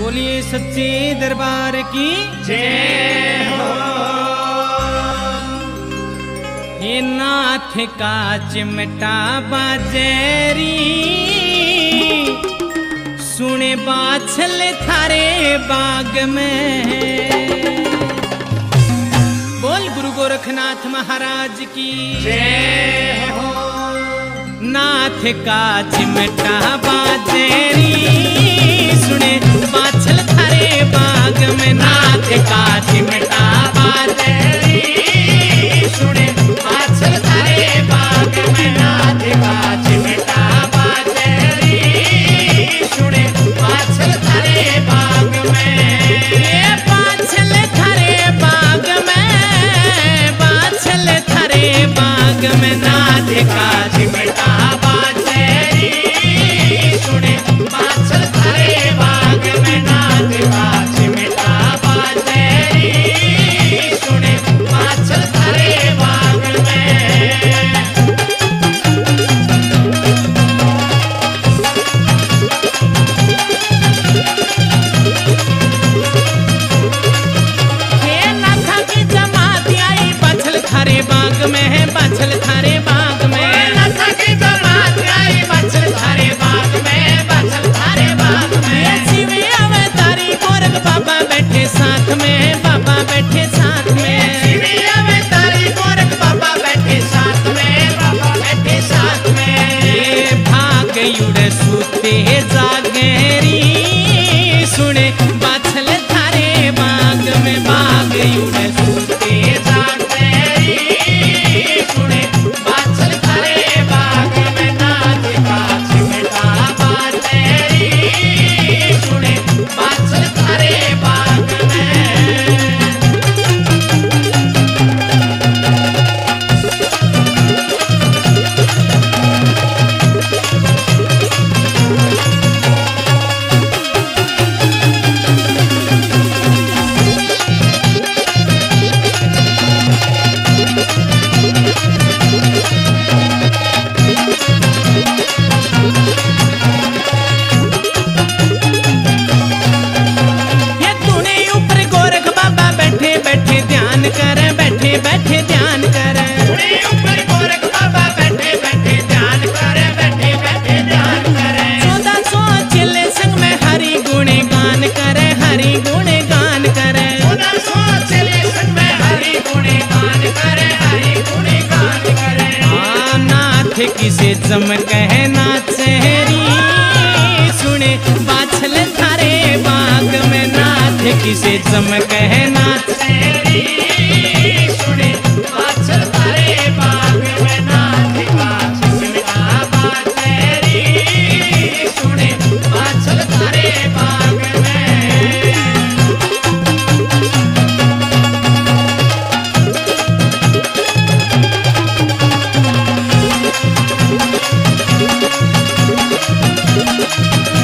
बोलिए सच्चे दरबार की जय हो। हे नाथ का चिमटा बाजेरी। सुने बाछल थारे बाग में। बोल गुरु गोरखनाथ महाराज की जय हो। नाथ का चिमटा बाजेरी। सुने बा... बाग में नाथ का चिमटा बाजे किसे चमक कहना चेहरी। सुने बाछल थारे बाग में नाथ किसे चमक कहना चेहरी।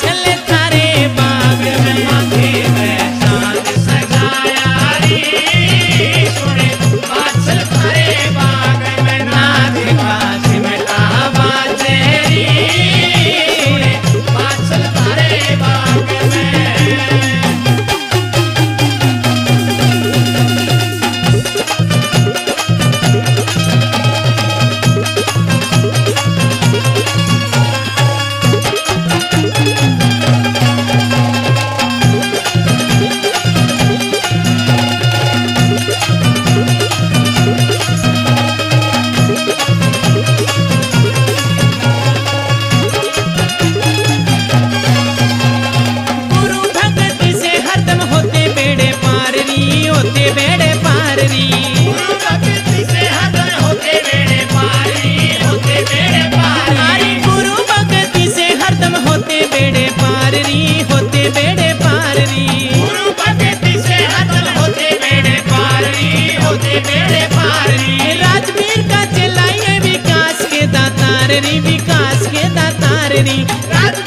ছেলে रणनी राज